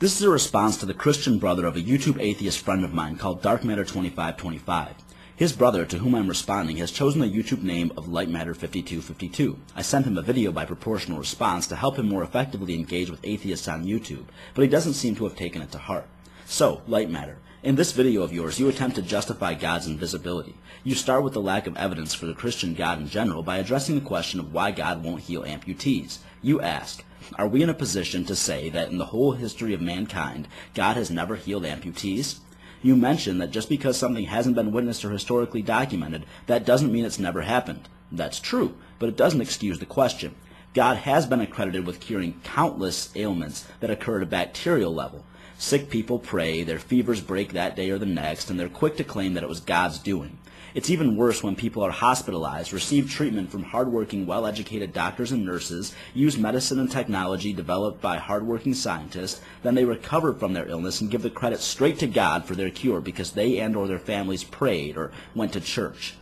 This is a response to the Christian brother of a YouTube atheist friend of mine called Dark Matter 2525. His brother, to whom I'm responding, has chosen the YouTube name of Light Matter 5252. I sent him a video by proportional response to help him more effectively engage with atheists on YouTube, but he doesn't seem to have taken it to heart. So, Light Matter, in this video of yours, you attempt to justify God's invisibility. You start with the lack of evidence for the Christian God in general by addressing the question of why God won't heal amputees. You ask, are we in a position to say that in the whole history of mankind, God has never healed amputees? You mention that just because something hasn't been witnessed or historically documented, that doesn't mean it's never happened. That's true, but it doesn't excuse the question. God has been accredited with curing countless ailments that occur at a bacterial level. Sick people pray, their fevers break that day or the next, and they're quick to claim that it was God's doing. It's even worse when people are hospitalized, receive treatment from hardworking, well-educated doctors and nurses, use medicine and technology developed by hardworking scientists, then they recover from their illness and give the credit straight to God for their cure because they and or their families prayed or went to church.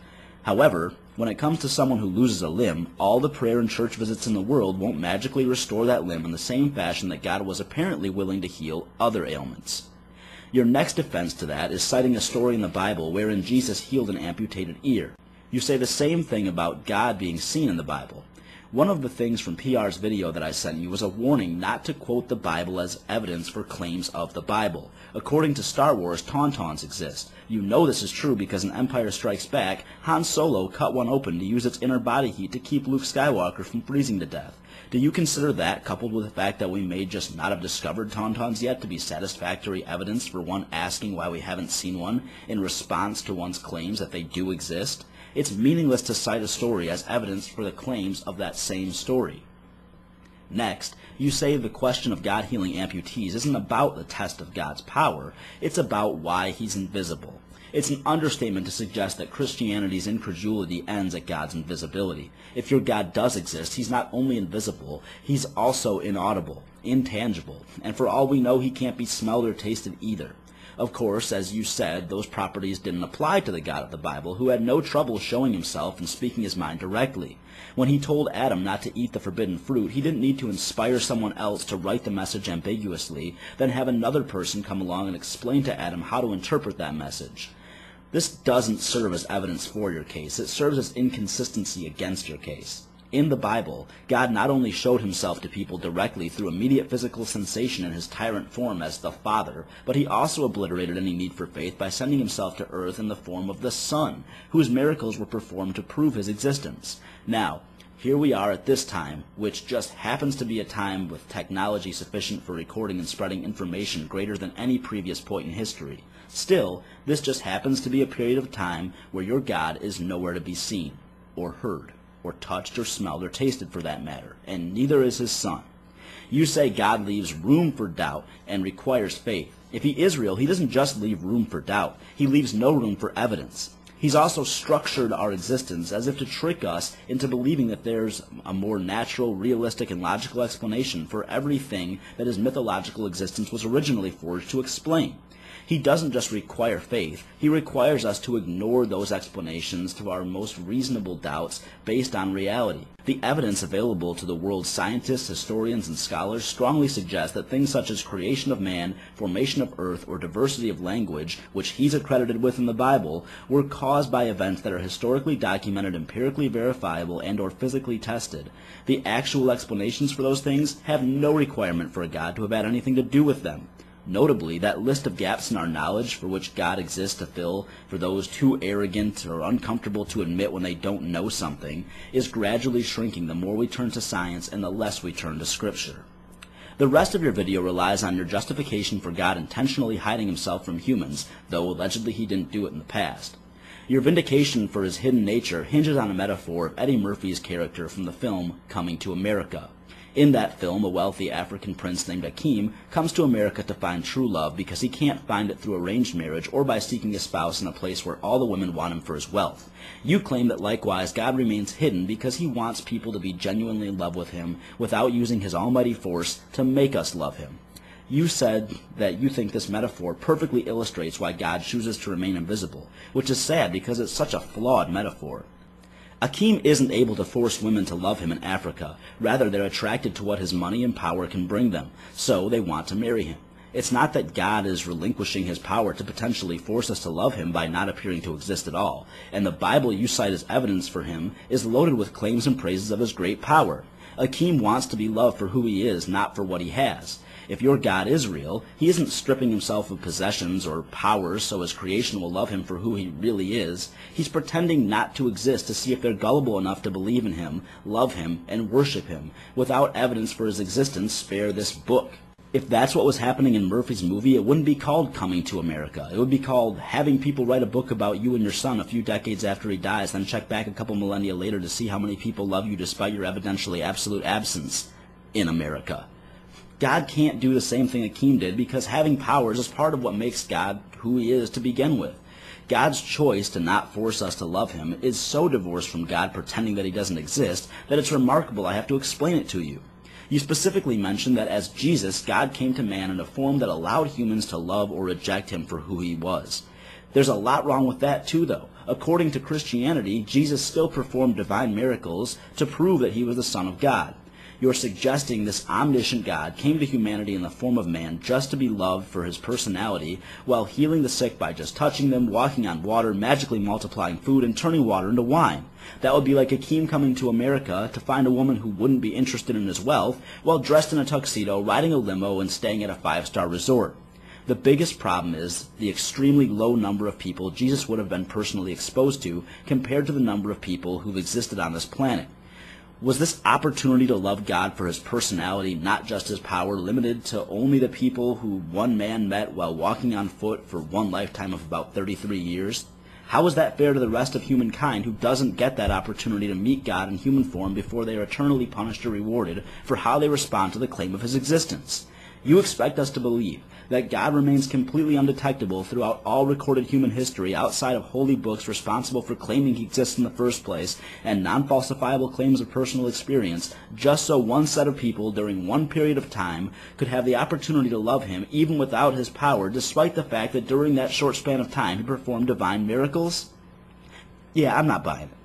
However, when it comes to someone who loses a limb, all the prayer and church visits in the world won't magically restore that limb in the same fashion that God was apparently willing to heal other ailments. Your next defense to that is citing a story in the Bible wherein Jesus healed an amputated ear. You say the same thing about God being seen in the Bible. One of the things from PR's video that I sent you was a warning not to quote the Bible as evidence for claims of the Bible. According to Star Wars, Tauntauns exist. You know this is true because in Empire Strikes Back, Han Solo cut one open to use its inner body heat to keep Luke Skywalker from freezing to death. Do you consider that, coupled with the fact that we may just not have discovered Tauntauns yet, to be satisfactory evidence for one asking why we haven't seen one in response to one's claims that they do exist? It's meaningless to cite a story as evidence for the claims of that same story. Next, you say the question of God healing amputees isn't about the test of God's power, it's about why he's invisible. It's an understatement to suggest that Christianity's incredulity ends at God's invisibility. If your God does exist, he's not only invisible, he's also inaudible, intangible, and for all we know, he can't be smelled or tasted either. Of course, as you said, those properties didn't apply to the God of the Bible, who had no trouble showing himself and speaking his mind directly. When he told Adam not to eat the forbidden fruit, he didn't need to inspire someone else to write the message ambiguously, then have another person come along and explain to Adam how to interpret that message. This doesn't serve as evidence for your case. It serves as inconsistency against your case. In the Bible, God not only showed himself to people directly through immediate physical sensation in his tyrant form as the Father, but he also obliterated any need for faith by sending himself to earth in the form of the Son, whose miracles were performed to prove his existence. Now, here we are at this time, which just happens to be a time with technology sufficient for recording and spreading information greater than any previous point in history. Still, this just happens to be a period of time where your God is nowhere to be seen, or heard, or touched, or smelled, or tasted for that matter, and neither is his Son. You say God leaves room for doubt and requires faith. If he is real, he doesn't just leave room for doubt. He leaves no room for evidence. He's also structured our existence as if to trick us into believing that there's a more natural, realistic, and logical explanation for everything that his mythological existence was originally forged to explain. He doesn't just require faith, he requires us to ignore those explanations to our most reasonable doubts based on reality. The evidence available to the world's scientists, historians, and scholars strongly suggests that things such as creation of man, formation of earth, or diversity of language, which he's accredited with in the Bible, were caused by events that are historically documented, empirically verifiable, and or physically tested. The actual explanations for those things have no requirement for a God to have had anything to do with them. Notably, that list of gaps in our knowledge for which God exists to fill for those too arrogant or uncomfortable to admit when they don't know something is gradually shrinking the more we turn to science and the less we turn to Scripture. The rest of your video relies on your justification for God intentionally hiding himself from humans, though allegedly he didn't do it in the past. Your vindication for his hidden nature hinges on a metaphor of Eddie Murphy's character from the film Coming to America. In that film, a wealthy African prince named Akeem comes to America to find true love because he can't find it through arranged marriage or by seeking a spouse in a place where all the women want him for his wealth. You claim that likewise God remains hidden because he wants people to be genuinely in love with him without using his almighty force to make us love him. You said that you think this metaphor perfectly illustrates why God chooses to remain invisible, which is sad because it's such a flawed metaphor. Akeem isn't able to force women to love him in Africa. Rather, they're attracted to what his money and power can bring them, so they want to marry him. It's not that God is relinquishing his power to potentially force us to love him by not appearing to exist at all, and the Bible you cite as evidence for him is loaded with claims and praises of his great power. Akeem wants to be loved for who he is, not for what he has. If your God is real, he isn't stripping himself of possessions or powers so his creation will love him for who he really is. He's pretending not to exist to see if they're gullible enough to believe in him, love him, and worship him. Without evidence for his existence, spare this book. If that's what was happening in Murphy's movie, it wouldn't be called Coming to America. It would be called having people write a book about you and your son a few decades after he dies, then check back a couple millennia later to see how many people love you despite your evidentially absolute absence in America. God can't do the same thing Akeem did because having powers is part of what makes God who he is to begin with. God's choice to not force us to love him is so divorced from God pretending that he doesn't exist that it's remarkable I have to explain it to you. You specifically mentioned that as Jesus, God came to man in a form that allowed humans to love or reject him for who he was. There's a lot wrong with that too, though. According to Christianity, Jesus still performed divine miracles to prove that he was the Son of God. You're suggesting this omniscient God came to humanity in the form of man just to be loved for his personality, while healing the sick by just touching them, walking on water, magically multiplying food, and turning water into wine. That would be like Akeem coming to America to find a woman who wouldn't be interested in his wealth, while dressed in a tuxedo, riding a limo, and staying at a five-star resort. The biggest problem is the extremely low number of people Jesus would have been personally exposed to compared to the number of people who've existed on this planet. Was this opportunity to love God for his personality, not just his power, limited to only the people who one man met while walking on foot for one lifetime of about 33 years? How is that fair to the rest of humankind who doesn't get that opportunity to meet God in human form before they are eternally punished or rewarded for how they respond to the claim of his existence? You expect us to believe that God remains completely undetectable throughout all recorded human history outside of holy books responsible for claiming he exists in the first place and non-falsifiable claims of personal experience, just so one set of people during one period of time could have the opportunity to love him even without his power, despite the fact that during that short span of time he performed divine miracles? Yeah, I'm not buying it.